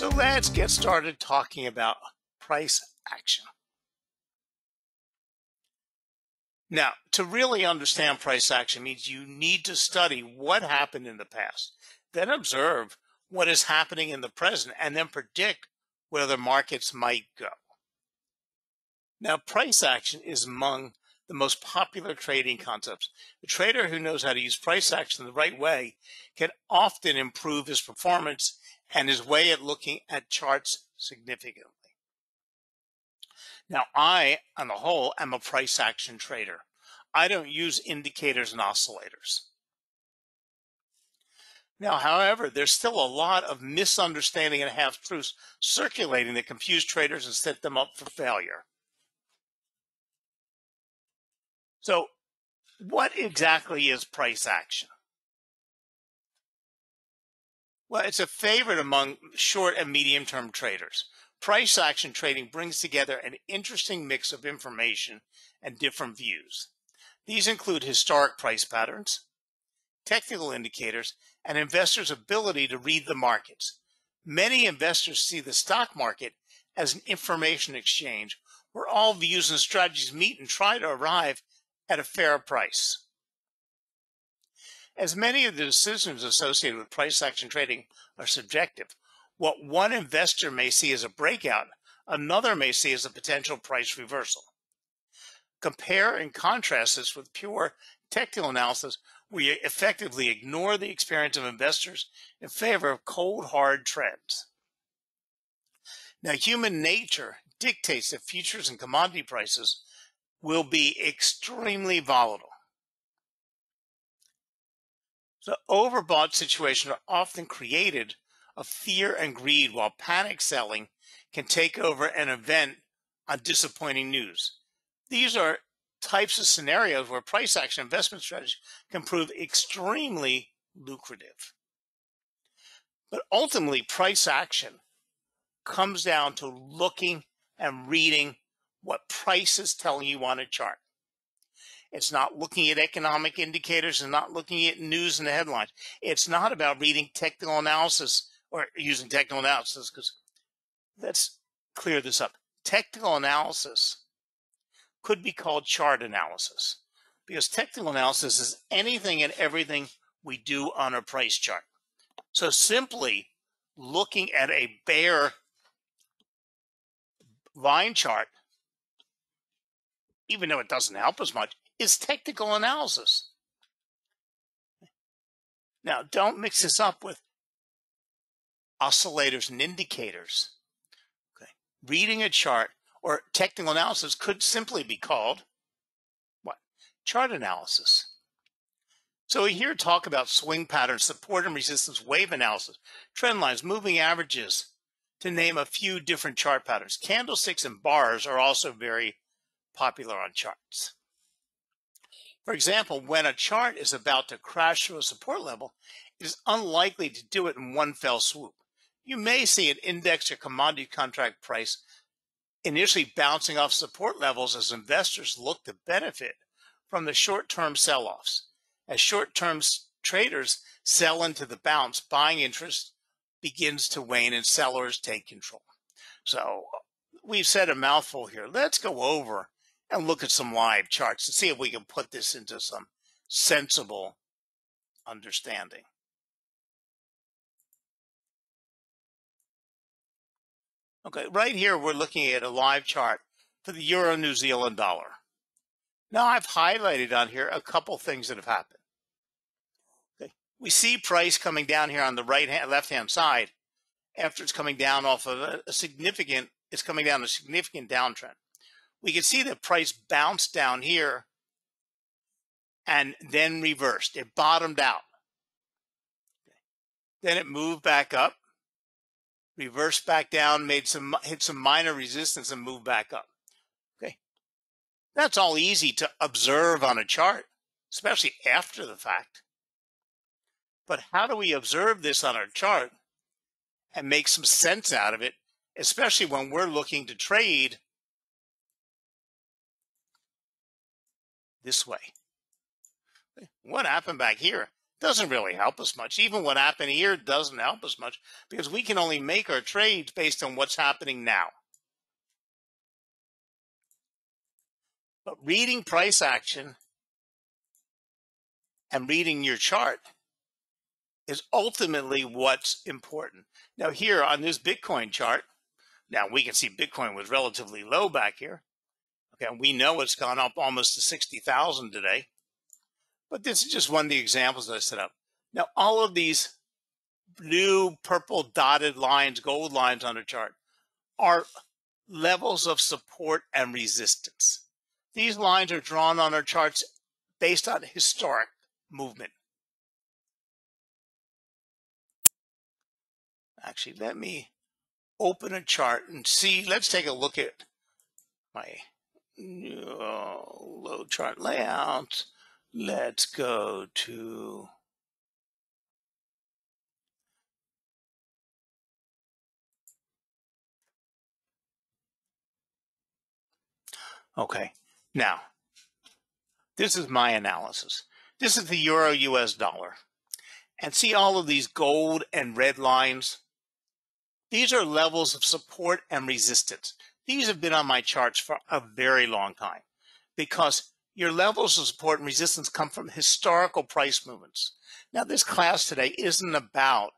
So let's get started talking about price action. Now, to really understand price action means you need to study what happened in the past, then observe what is happening in the present, and then predict where the markets might go. Now, price action is among the most popular trading concepts. A trader who knows how to use price action the right way can often improve his performance and his way at looking at charts significantly. Now, I, on the whole, am a price action trader. I don't use indicators and oscillators. Now, however, there's still a lot of misunderstanding and half truths circulating that confuse traders and set them up for failure. So, what exactly is price action? Well, it's a favorite among short and medium term traders. Price action trading brings together an interesting mix of information and different views. These include historic price patterns, technical indicators, and investors' ability to read the markets. Many investors see the stock market as an information exchange where all views and strategies meet and try to arrive at a fair price. As many of the decisions associated with price action trading are subjective, what one investor may see as a breakout, another may see as a potential price reversal. Compare and contrast this with pure technical analysis, where you effectively ignore the experience of investors in favor of cold, hard trends. Now, human nature dictates that futures and commodity prices will be extremely volatile. The overbought situation are often created of fear and greed, while panic selling can take over an event on disappointing news. These are types of scenarios where price action investment strategy can prove extremely lucrative. But ultimately, price action comes down to looking and reading what price is telling you on a chart. It's not looking at economic indicators and not looking at news and the headlines. It's not about reading technical analysis or using technical analysis because let's clear this up. Technical analysis could be called chart analysis because technical analysis is anything and everything we do on a price chart. So simply looking at a bare line chart, even though it doesn't help as much, is technical analysis. Now, don't mix this up with oscillators and indicators. Okay. Reading a chart or technical analysis could simply be called what? Chart analysis. So we here talk about swing patterns, support and resistance, wave analysis, trend lines, moving averages, to name a few different chart patterns. Candlesticks and bars are also very popular on charts. For example, when a chart is about to crash through a support level, it is unlikely to do it in one fell swoop. You may see an index or commodity contract price initially bouncing off support levels as investors look to benefit from the short-term sell-offs. As short-term traders sell into the bounce, buying interest begins to wane and sellers take control. So we've said a mouthful here. Let's go over and look at some live charts to see if we can put this into some sensible understanding. Okay, right here we're looking at a live chart for the Euro New Zealand dollar. Now I've highlighted on here a couple things that have happened. Okay, we see price coming down here on the right hand, left hand side after it's coming down off of a, a significant, it's coming down a significant downtrend we can see the price bounced down here and then reversed. It bottomed out. Then it moved back up, reversed back down, made some hit some minor resistance and moved back up. Okay. That's all easy to observe on a chart, especially after the fact. But how do we observe this on our chart and make some sense out of it, especially when we're looking to trade this way. What happened back here? doesn't really help us much. Even what happened here doesn't help us much because we can only make our trades based on what's happening now. But reading price action and reading your chart is ultimately what's important. Now, here on this Bitcoin chart, now we can see Bitcoin was relatively low back here. Okay, we know it's gone up almost to 60,000 today. But this is just one of the examples that I set up. Now, all of these blue, purple dotted lines, gold lines on the chart are levels of support and resistance. These lines are drawn on our charts based on historic movement. Actually, let me open a chart and see. Let's take a look at my uh, low chart layout. Let's go to Okay, now this is my analysis. This is the euro US dollar. And see all of these gold and red lines? These are levels of support and resistance. These have been on my charts for a very long time because your levels of support and resistance come from historical price movements. Now, this class today isn't about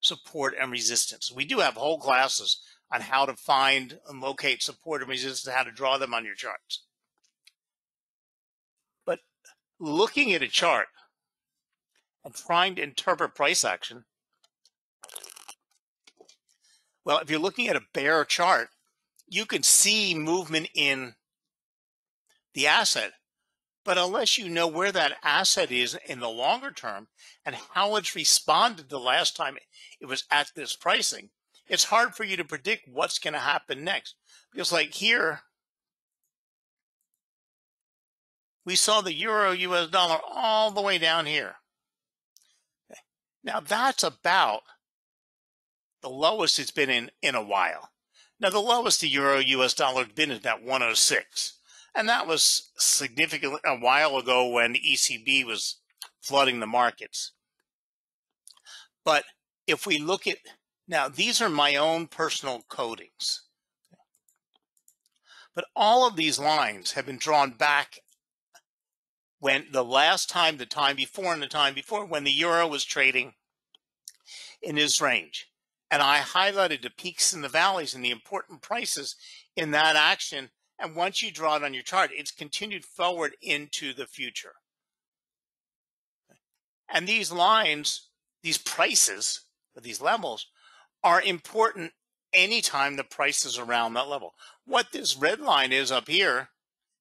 support and resistance. We do have whole classes on how to find and locate support and resistance, how to draw them on your charts. But looking at a chart and trying to interpret price action, well, if you're looking at a bare chart, you can see movement in the asset, but unless you know where that asset is in the longer term and how it's responded the last time it was at this pricing, it's hard for you to predict what's going to happen next. Because, like here, we saw the euro US dollar all the way down here. Now, that's about the lowest it's been in, in a while. Now, the lowest the euro US dollar has been is about 106. And that was significantly a while ago when the ECB was flooding the markets. But if we look at now, these are my own personal codings. But all of these lines have been drawn back when the last time, the time before, and the time before, when the euro was trading in this range. And I highlighted the peaks and the valleys and the important prices in that action and once you draw it on your chart, it's continued forward into the future. And these lines, these prices, or these levels, are important anytime the price is around that level. What this red line is up here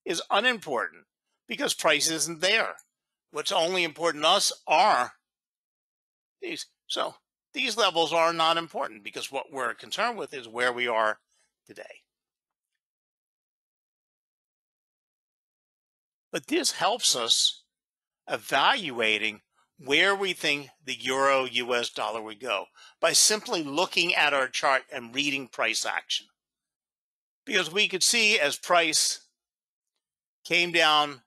is unimportant because price isn't there. What's only important to us are these. So these levels are not important because what we're concerned with is where we are today. But this helps us evaluating where we think the euro US dollar would go by simply looking at our chart and reading price action. Because we could see as price came down,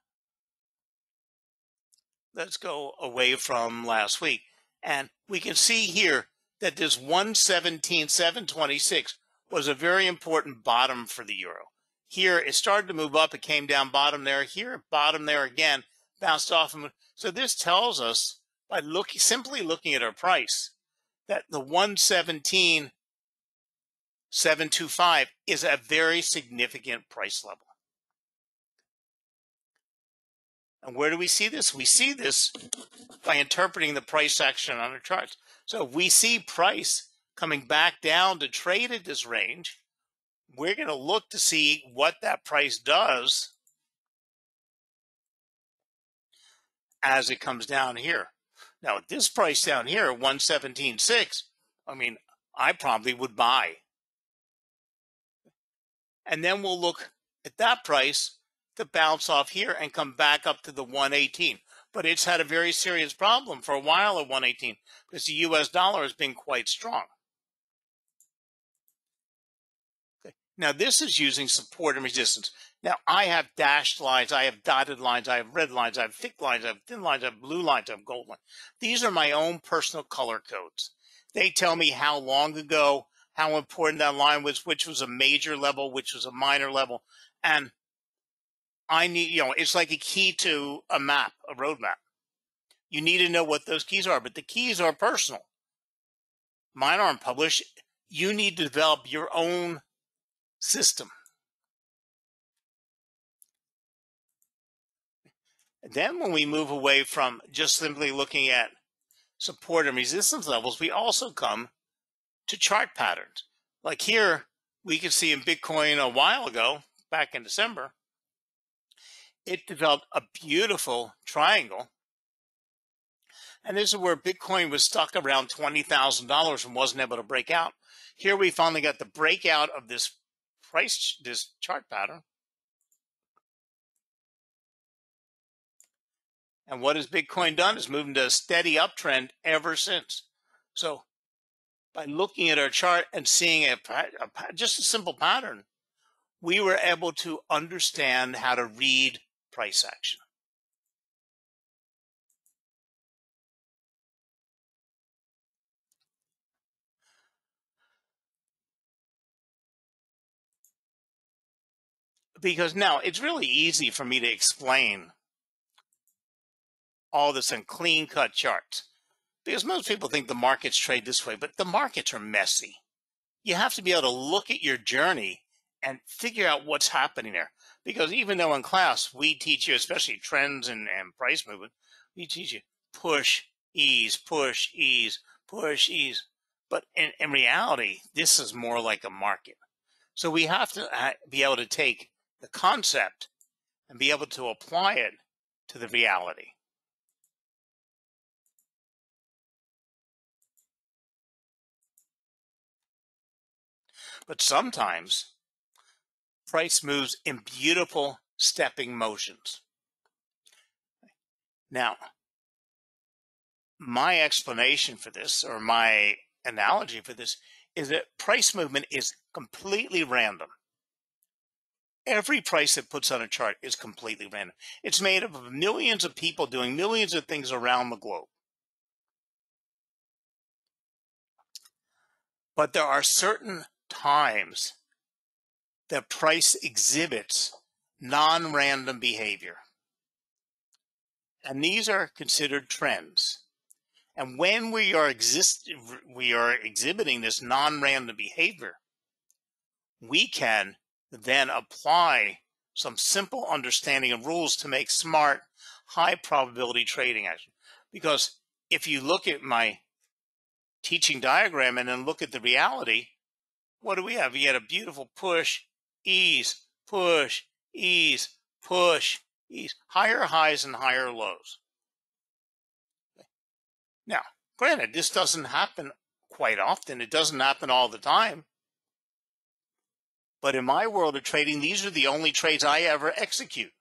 let's go away from last week, and we can see here that this 117,726 was a very important bottom for the euro. Here, it started to move up. It came down bottom there. Here, bottom there again, bounced off. So this tells us by looking simply looking at our price that the 117.725 is a very significant price level. And where do we see this? We see this by interpreting the price action on our charts. So if we see price coming back down to trade at this range, we're going to look to see what that price does as it comes down here. Now, at this price down here, 117.6, I mean, I probably would buy. And then we'll look at that price to bounce off here and come back up to the 118. But it's had a very serious problem for a while at 118 because the US dollar has been quite strong. Now this is using support and resistance. Now I have dashed lines, I have dotted lines, I have red lines, I have thick lines, I have thin lines, I have blue lines, I have gold lines. These are my own personal color codes. They tell me how long ago, how important that line was, which was a major level, which was a minor level. And I need, you know, it's like a key to a map, a roadmap. You need to know what those keys are, but the keys are personal. Mine aren't published. You need to develop your own system. Then when we move away from just simply looking at support and resistance levels, we also come to chart patterns. Like here, we can see in Bitcoin a while ago, back in December, it developed a beautiful triangle. And this is where Bitcoin was stuck around $20,000 and wasn't able to break out. Here we finally got the breakout of this price, this chart pattern. And what has Bitcoin done? It's moved into a steady uptrend ever since. So by looking at our chart and seeing a, a, just a simple pattern, we were able to understand how to read price action. Because now it's really easy for me to explain all this in clean cut charts. Because most people think the markets trade this way, but the markets are messy. You have to be able to look at your journey and figure out what's happening there. Because even though in class we teach you, especially trends and, and price movement, we teach you push, ease, push, ease, push, ease. But in, in reality, this is more like a market. So we have to uh, be able to take the concept and be able to apply it to the reality. But sometimes price moves in beautiful stepping motions. Now, my explanation for this, or my analogy for this, is that price movement is completely random. Every price that puts on a chart is completely random. It's made up of millions of people doing millions of things around the globe. But there are certain times that price exhibits non-random behavior. And these are considered trends. And when we are exist we are exhibiting this non-random behavior, we can then apply some simple understanding of rules to make smart, high probability trading action. Because if you look at my teaching diagram and then look at the reality, what do we have? We had a beautiful push, ease, push, ease, push, ease, higher highs and higher lows. Now, granted, this doesn't happen quite often. It doesn't happen all the time. But in my world of trading, these are the only trades I ever execute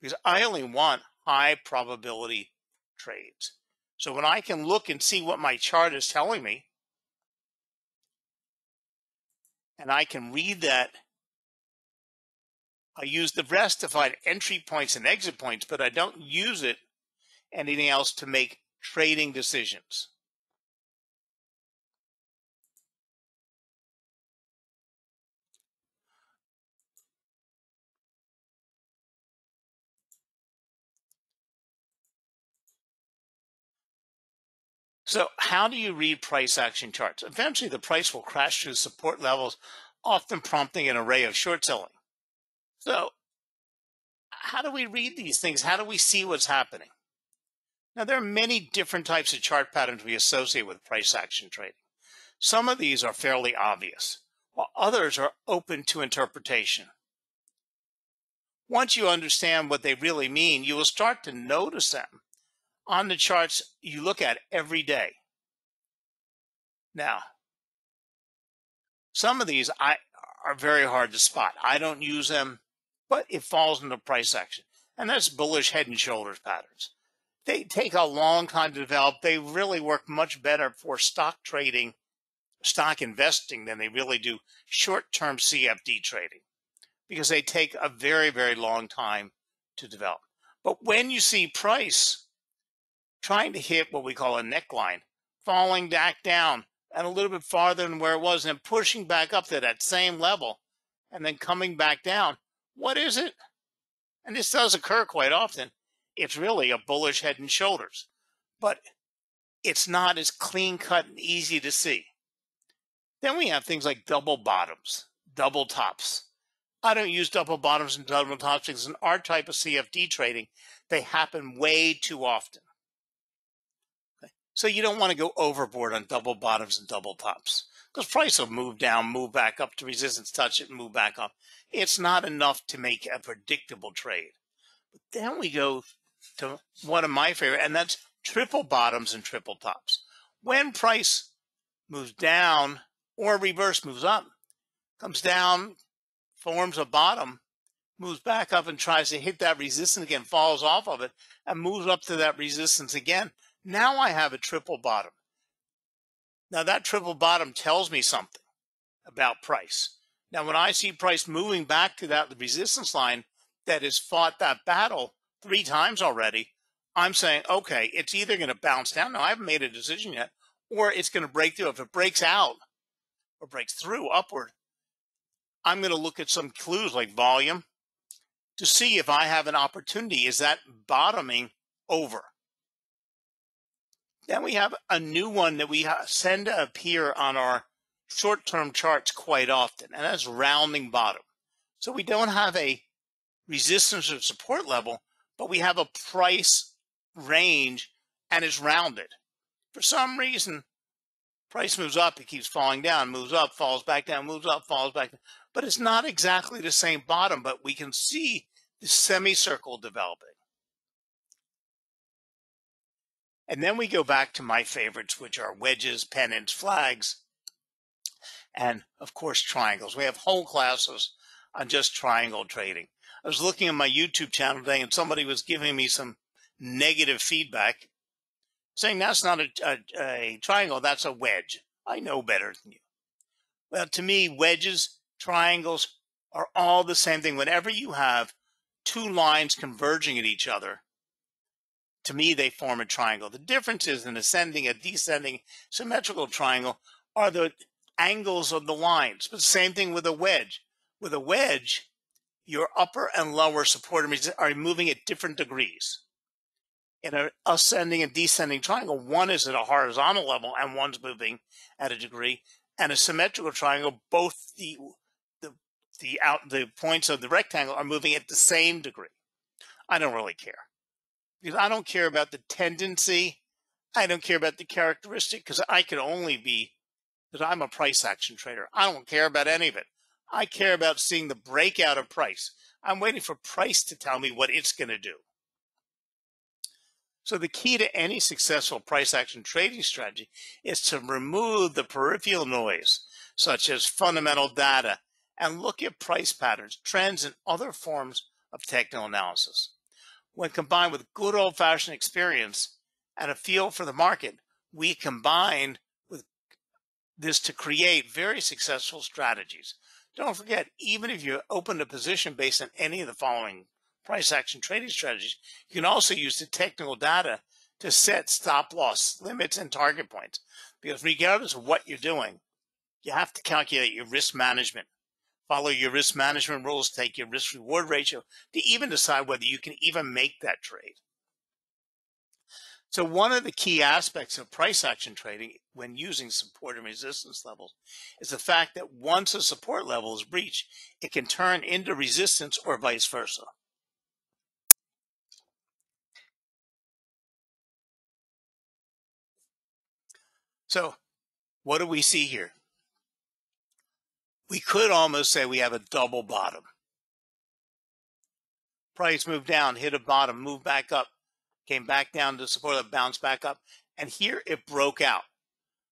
because I only want high probability trades. So when I can look and see what my chart is telling me, and I can read that. I use the rest to find entry points and exit points, but I don't use it anything else to make trading decisions. So how do you read price action charts? Eventually the price will crash through support levels, often prompting an array of short selling. So how do we read these things? How do we see what's happening? Now, there are many different types of chart patterns we associate with price action trading. Some of these are fairly obvious, while others are open to interpretation. Once you understand what they really mean, you will start to notice them on the charts you look at every day. Now, some of these I are very hard to spot. I don't use them, but it falls into price action. And that's bullish head and shoulders patterns. They take a long time to develop. They really work much better for stock trading stock investing than they really do short-term CFD trading because they take a very, very long time to develop. But when you see price trying to hit what we call a neckline, falling back down and a little bit farther than where it was and pushing back up to that same level and then coming back down, what is it? And this does occur quite often. It's really a bullish head and shoulders, but it's not as clean cut and easy to see. Then we have things like double bottoms, double tops. I don't use double bottoms and double tops because in our type of CFD trading, they happen way too often. So you don't want to go overboard on double bottoms and double tops because price will move down, move back up to resistance, touch it, move back up. It's not enough to make a predictable trade. But then we go to one of my favorite, and that's triple bottoms and triple tops. When price moves down or reverse moves up, comes down, forms a bottom, moves back up and tries to hit that resistance again, falls off of it, and moves up to that resistance again. Now I have a triple bottom. Now that triple bottom tells me something about price. Now, when I see price moving back to that resistance line that has fought that battle three times already, I'm saying, okay, it's either going to bounce down. Now, I haven't made a decision yet, or it's going to break through. If it breaks out or breaks through upward, I'm going to look at some clues like volume to see if I have an opportunity. Is that bottoming over? Then we have a new one that we send to appear on our short-term charts quite often, and that's rounding bottom. So we don't have a resistance or support level, but we have a price range and it's rounded. For some reason, price moves up, it keeps falling down, moves up, falls back down, moves up, falls back down. But it's not exactly the same bottom, but we can see the semicircle developing. And then we go back to my favorites, which are wedges, pennants, flags, and of course, triangles. We have whole classes on just triangle trading. I was looking at my YouTube channel today and somebody was giving me some negative feedback saying that's not a, a, a triangle, that's a wedge. I know better than you. Well, to me, wedges, triangles are all the same thing. Whenever you have two lines converging at each other, to me, they form a triangle. The difference is an ascending, a descending, symmetrical triangle are the angles of the lines. But same thing with a wedge. With a wedge, your upper and lower support are moving at different degrees. In an ascending and descending triangle, one is at a horizontal level and one's moving at a degree. And a symmetrical triangle, both the the the out the points of the rectangle are moving at the same degree. I don't really care because I don't care about the tendency. I don't care about the characteristic because I can only be that I'm a price action trader. I don't care about any of it. I care about seeing the breakout of price. I'm waiting for price to tell me what it's going to do. So the key to any successful price action trading strategy is to remove the peripheral noise, such as fundamental data, and look at price patterns, trends, and other forms of technical analysis. When combined with good old fashioned experience and a feel for the market, we combine with this to create very successful strategies. Don't forget, even if you open a position based on any of the following price action trading strategies, you can also use the technical data to set stop loss limits and target points. Because regardless of what you're doing, you have to calculate your risk management, follow your risk management rules, take your risk reward ratio to even decide whether you can even make that trade. So one of the key aspects of price action trading when using support and resistance levels is the fact that once a support level is breached, it can turn into resistance or vice versa. So what do we see here? We could almost say we have a double bottom. Price moved down, hit a bottom, moved back up, came back down to support, it bounced back up, and here it broke out.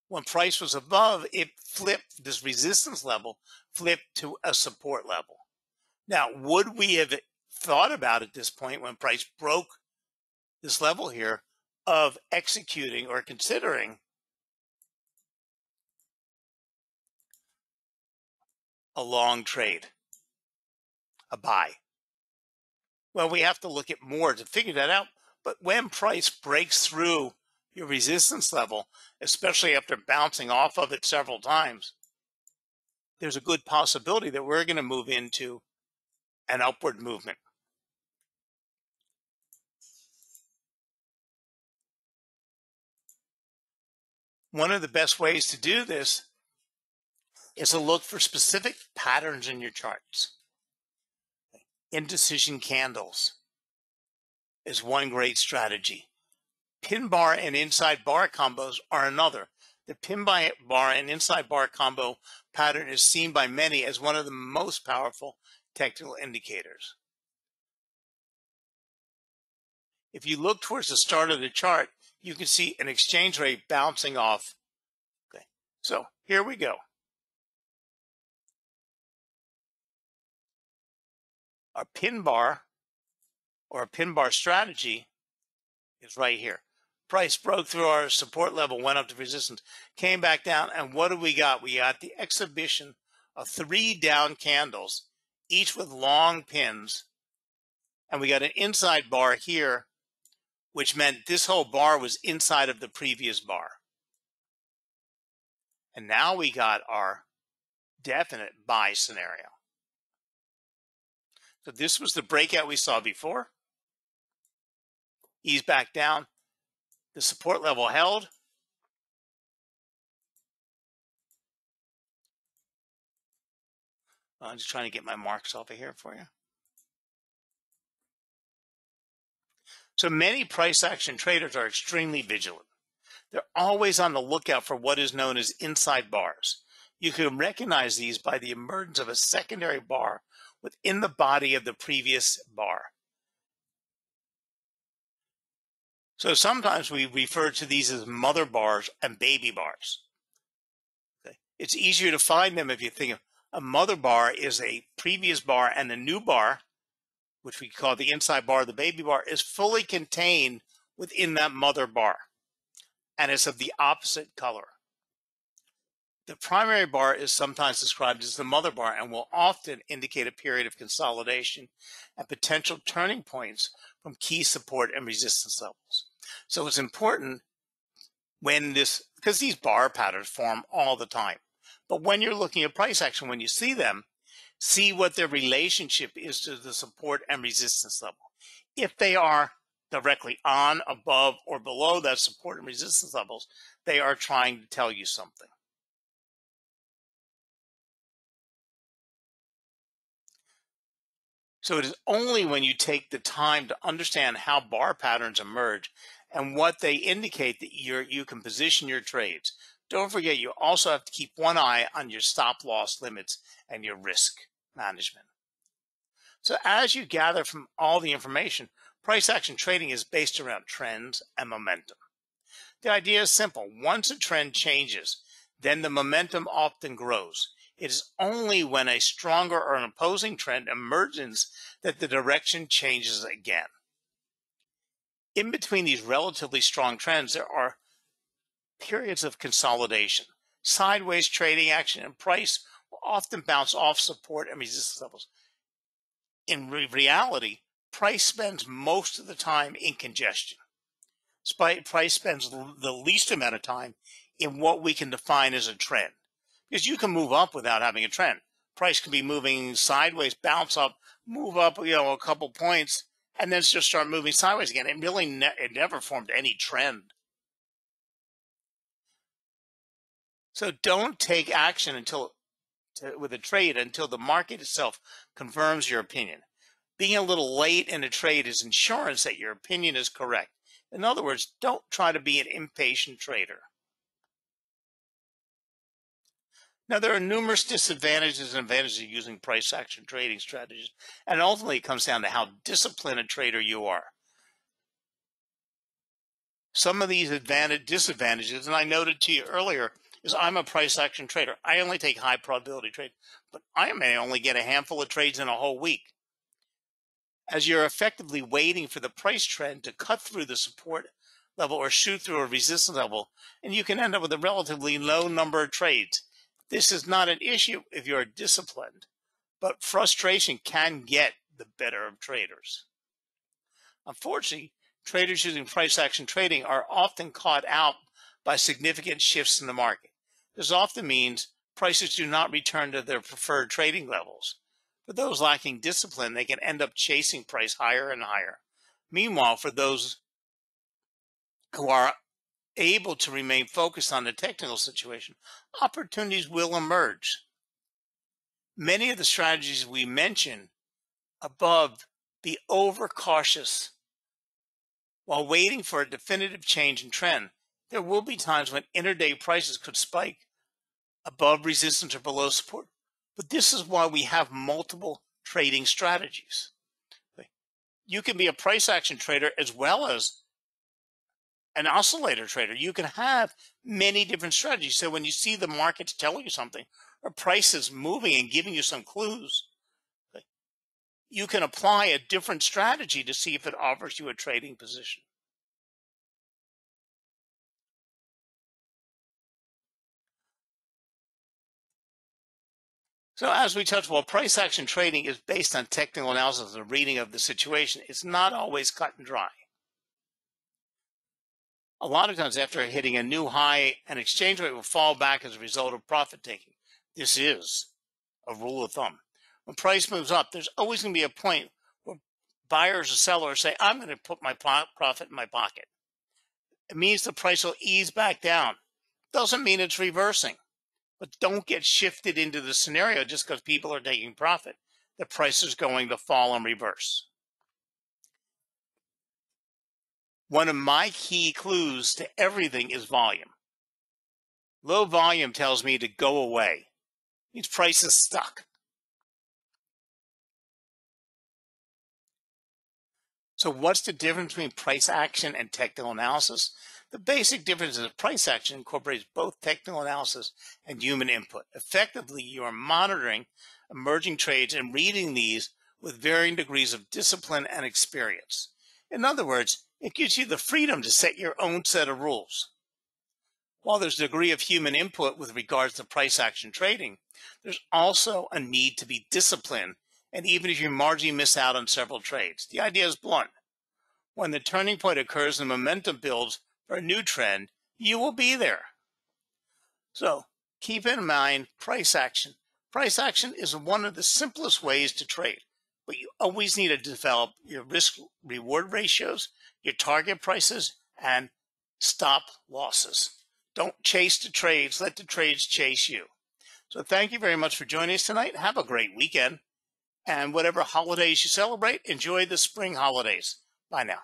When price was above, it flipped this resistance level, flipped to a support level. Now, would we have thought about at this point when price broke this level here of executing or considering a long trade, a buy? Well, we have to look at more to figure that out. But when price breaks through your resistance level, especially after bouncing off of it several times, there's a good possibility that we're going to move into an upward movement. One of the best ways to do this is to look for specific patterns in your charts. Indecision candles is one great strategy. Pin bar and inside bar combos are another. The pin bar and inside bar combo pattern is seen by many as one of the most powerful technical indicators. If you look towards the start of the chart, you can see an exchange rate bouncing off. Okay, so here we go. Our pin bar or a pin bar strategy is right here. Price broke through our support level, went up to resistance, came back down, and what do we got? We got the exhibition of three down candles, each with long pins, and we got an inside bar here which meant this whole bar was inside of the previous bar. And now we got our definite buy scenario. So this was the breakout we saw before. Ease back down. The support level held. Uh, I'm just trying to get my marks off of here for you. So many price action traders are extremely vigilant. They're always on the lookout for what is known as inside bars. You can recognize these by the emergence of a secondary bar within the body of the previous bar. So sometimes we refer to these as mother bars and baby bars. Okay. It's easier to find them if you think of a mother bar is a previous bar and a new bar which we call the inside bar, the baby bar, is fully contained within that mother bar and it's of the opposite color. The primary bar is sometimes described as the mother bar and will often indicate a period of consolidation and potential turning points from key support and resistance levels. So it's important when this, because these bar patterns form all the time. But when you're looking at price action, when you see them, see what their relationship is to the support and resistance level. If they are directly on, above, or below that support and resistance levels, they are trying to tell you something. So it is only when you take the time to understand how bar patterns emerge and what they indicate that you you can position your trades. Don't forget, you also have to keep one eye on your stop loss limits and your risk management. So as you gather from all the information, price action trading is based around trends and momentum. The idea is simple. Once a trend changes, then the momentum often grows. It is only when a stronger or an opposing trend emerges that the direction changes again. In between these relatively strong trends, there are periods of consolidation, sideways trading action, and price will often bounce off support and resistance levels. In re reality, price spends most of the time in congestion. Price spends the least amount of time in what we can define as a trend. Because you can move up without having a trend. Price can be moving sideways, bounce up, move up, you know, a couple points, and then just start moving sideways again. It really ne it never formed any trend. So don't take action until to, with a trade until the market itself confirms your opinion. Being a little late in a trade is insurance that your opinion is correct. In other words, don't try to be an impatient trader. Now, there are numerous disadvantages and advantages of using price action trading strategies, and ultimately it comes down to how disciplined a trader you are. Some of these advantage, disadvantages, and I noted to you earlier, is I'm a price action trader. I only take high probability trades, but I may only get a handful of trades in a whole week. As you're effectively waiting for the price trend to cut through the support level or shoot through a resistance level, and you can end up with a relatively low number of trades. This is not an issue if you're disciplined, but frustration can get the better of traders. Unfortunately, traders using price action trading are often caught out by significant shifts in the market. This often means prices do not return to their preferred trading levels. For those lacking discipline, they can end up chasing price higher and higher. Meanwhile, for those who are able to remain focused on the technical situation, opportunities will emerge. Many of the strategies we mention above be overcautious while waiting for a definitive change in trend. There will be times when interday prices could spike above resistance or below support. But this is why we have multiple trading strategies. You can be a price action trader as well as an oscillator trader. You can have many different strategies. So when you see the markets telling you something or prices moving and giving you some clues, you can apply a different strategy to see if it offers you a trading position. So as we touched, while price action trading is based on technical analysis and reading of the situation, it's not always cut and dry. A lot of times after hitting a new high, an exchange rate will fall back as a result of profit taking. This is a rule of thumb. When price moves up, there's always going to be a point where buyers or sellers say, I'm going to put my profit in my pocket. It means the price will ease back down. Doesn't mean it's reversing. But don't get shifted into the scenario just because people are taking profit. The price is going to fall in reverse. One of my key clues to everything is volume. Low volume tells me to go away. It means price is stuck. So what's the difference between price action and technical analysis? The basic difference is that price action incorporates both technical analysis and human input. Effectively, you are monitoring emerging trades and reading these with varying degrees of discipline and experience. In other words, it gives you the freedom to set your own set of rules. While there's a degree of human input with regards to price action trading, there's also a need to be disciplined, and even if you marginally miss out on several trades. The idea is blunt. When the turning point occurs and momentum builds, for a new trend, you will be there. So keep in mind price action. Price action is one of the simplest ways to trade, but you always need to develop your risk reward ratios, your target prices, and stop losses. Don't chase the trades, let the trades chase you. So thank you very much for joining us tonight. Have a great weekend. And whatever holidays you celebrate, enjoy the spring holidays. Bye now.